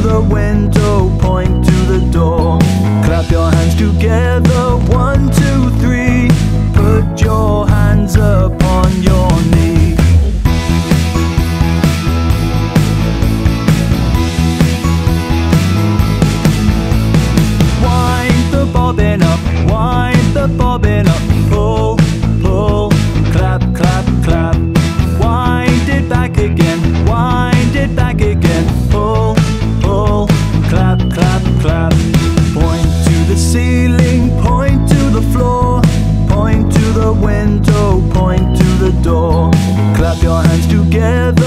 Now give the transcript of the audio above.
the window together